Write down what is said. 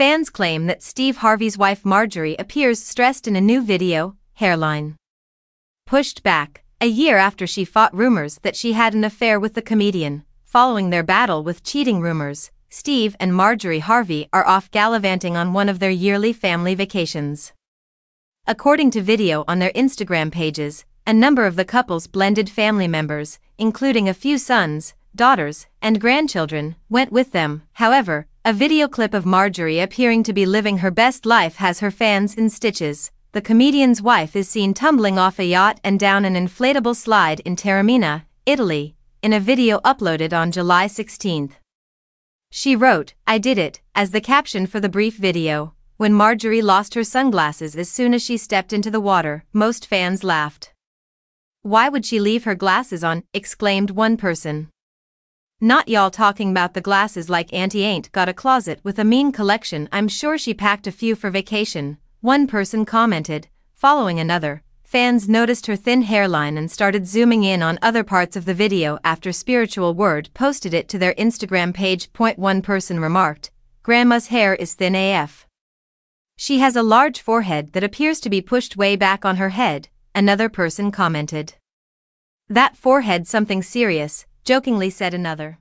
Fans claim that Steve Harvey's wife Marjorie appears stressed in a new video, Hairline. Pushed back, a year after she fought rumors that she had an affair with the comedian, following their battle with cheating rumors, Steve and Marjorie Harvey are off gallivanting on one of their yearly family vacations. According to video on their Instagram pages, a number of the couple's blended family members, including a few sons, daughters, and grandchildren, went with them. However, a video clip of Marjorie appearing to be living her best life has her fans in stitches. The comedian's wife is seen tumbling off a yacht and down an inflatable slide in Taormina, Italy, in a video uploaded on July 16. She wrote, I did it, as the caption for the brief video. When Marjorie lost her sunglasses as soon as she stepped into the water, most fans laughed. Why would she leave her glasses on? exclaimed one person. Not y'all talking about the glasses like Auntie ain't got a closet with a mean collection I'm sure she packed a few for vacation, one person commented, following another. Fans noticed her thin hairline and started zooming in on other parts of the video after Spiritual Word posted it to their Instagram page. Point one person remarked, Grandma's hair is thin AF. She has a large forehead that appears to be pushed way back on her head, another person commented. That forehead something serious, jokingly said another.